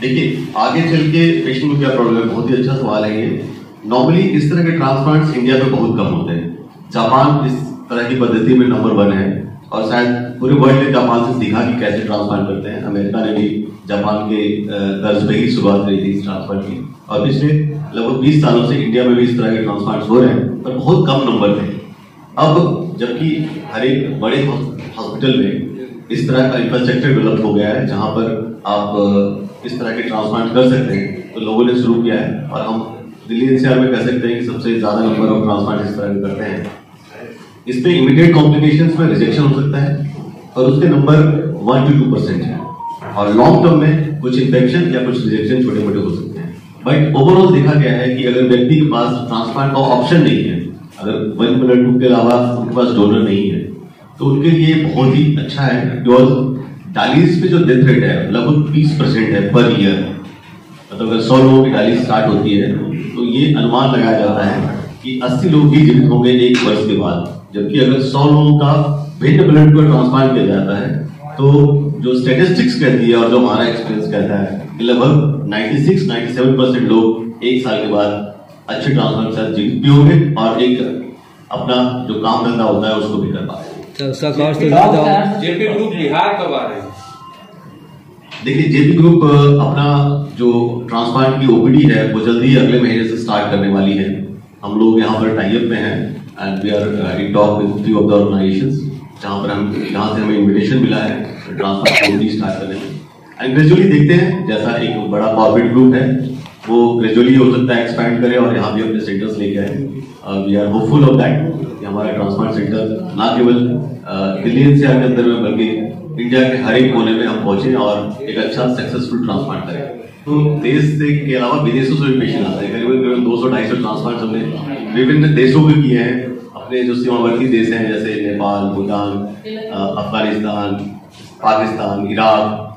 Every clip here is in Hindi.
देखिए, आगे चल के पेशेंट को क्या प्रॉब्लम है बहुत ही अच्छा सवाल है ये। नॉर्मली इस तरह के ट्रांसप्लांट्स इंडिया में बहुत कम होते हैं। जापान इस तरह की पद्धति में नंबर वन है। और शायद पूरे वर्ल्ड ने जापान से सीखा कि कैसे ट्रांसप्लांट करते हैं। अमेरिका ने भी जापान के तर्ज पे ही शुरुआत करी थी इस ट्रांसप्लांट की। और पिछले लगभग 20 सालों से इंडिया में भी इस तरह के ट्रांसप्लांट हो रहे हैं, पर बहुत कम नंबर थे। अब जबकि हर एक बड़े हॉस्पिटल में इस तरह का इंफ्रास्ट्रक्चर डेवलप हो गया है, जहाँ पर आप इस तरह के ट्रांसप्लांट कर सकते हैं। तो लोगों ने शुरू किया है और हम दिल्ली एनसीआर में कह सकते हैं कि सबसे ज़्यादा नंबर ऑफ़ ट्रांसप्लांट इस तरह के करते हैं। इस पे इमीडिएट कॉम्प्लिकेशंस में रिजेक्शन हो सकता है और उसके number one two two percent है। और लॉन्ग टर्म में कुछ इन्फेक्शन या कुछ रिजेक्शन छोटे मोटे हो सकते हैं। बट ओवरऑल देखा गया है कि अगर व्यक्ति के पास ट्रांसप्लांट का ऑप्शन नहीं है, अगर वन ग्रुप के अलावा उनके पास डोनर नहीं है तो उनके लिए बहुत ही अच्छा है बिकॉज़ डायलिसिस पे जो डेथ रेट है, लगभग तीस परसेंट है पर ईयर मतलब अगर सौ लोगों की डायलिसिस स्टार्ट होती है तो ये अनुमान लगाया जाता है कि अस्सी लोग ही जीवित होंगे एक वर्ष के बाद। जबकि अगर सौ लोगों का भिन्न ब्लड को ट्रांसप्लांट किया जाता है तो जो स्टेटिस्टिक्स कहती है और जो हमारा एक्सपीरियंस कहता है कि लगभग 96 97 परसेंट लोग एक साल के बाद अच्छे ट्रांसफ़र के साथ जीवित भी होंगे और एक अपना जो काम धंधा होता है, उसको भी कर पाएँगे उसका कॉस्ट तो जेपी ग्रुप बिहार कब आ रहे हैं देखिए जेपी ग्रुप अपना जो ट्रांसप्लांट की ओपीडी है वो जल्दी अगले महीने से स्टार्ट करने वाली है। हम लोग यहाँ पर टाइप में हैं and we are in talk with few of the organisations जहाँ पर हम जहाँ से हमें इन्विटेशन मिला है ट्रांसफ़र स्टार्ट करने में। एंड ग्रेजुअली देखते हैं जैसा एक बड़ा कॉर्पोरेट ग्रुप है वो ग्रेजुअली हो सकता है एक्सपैंड करे और यहाँ भी अपने सेंटर्स लेके आए। We are hopeful of that कि हमारा ट्रांसप्लांट सेंटर ना केवल दिल्ली एनसीआर के अंदर में, बल्कि इंडिया के हर एक कोने में हम पहुँचे और एक अच्छा सक्सेसफुल ट्रांसप्लांट करें। तो देश से, के अलावा विदेशों से भी पेशेंट आते हैं। करीबन करीबन दो सौ, ढाई सौ ट्रांसप्लांट हमने विभिन्न देशों में किए हैं। अपने जो सीमावर्ती देश हैं, जैसे नेपाल, भूटान अफ़गानिस्तान, पाकिस्तान, इराक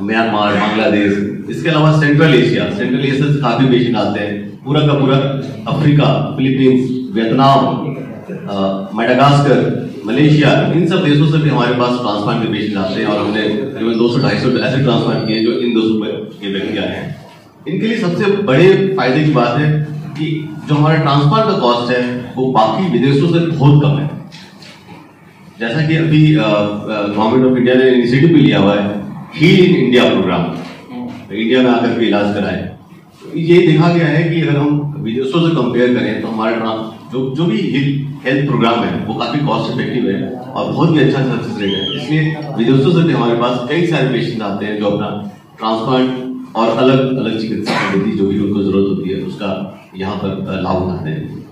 म्यांमार, बांग्लादेश, इसके अलावा सेंट्रल एशिया सेंट्रल एशिया से काफ़ी पेशेंट आते हैं। पूरा का पूरा Africa, Philippines, Vietnam Madagascar, Malaysia, इन सब देशों से भी हमारे पास ट्रांसप्लांट के पेशेंट आते हैं और हमने करीबन दो सौ ढाई सौ ऐसे ट्रांसप्लांट किए जो इन देशों के व्यक्ति आए हैं। इनके लिए सबसे बड़े फ़ायदे की बात है कि जो हमारा ट्रांसप्लांट का कॉस्ट है, वो बाकी विदेशों से बहुत कम है। जैसा कि अभी गवर्नमेंट ऑफ़ इंडिया ने इनिशिएटिव भी लिया हुआ है heal in India programme India में आकर के इलाज कराए। तो ये देखा गया है कि अगर हम विदेशों से कंपेयर करें तो हमारा जो जो भी हेल्थ प्रोग्राम है वो काफ़ी कॉस्ट इफ़ेक्टिव है और बहुत ही अच्छा सक्सेस रेट है। इसलिए विदेशों से भी हमारे पास कई सारे पेशेंट आते हैं जो अपना ट्रांसप्लांट और अलग अलग चिकित्सा पद्धति जो भी उनको ज़रूरत होती है उसका यहाँ पर लाभ उठाते हैं।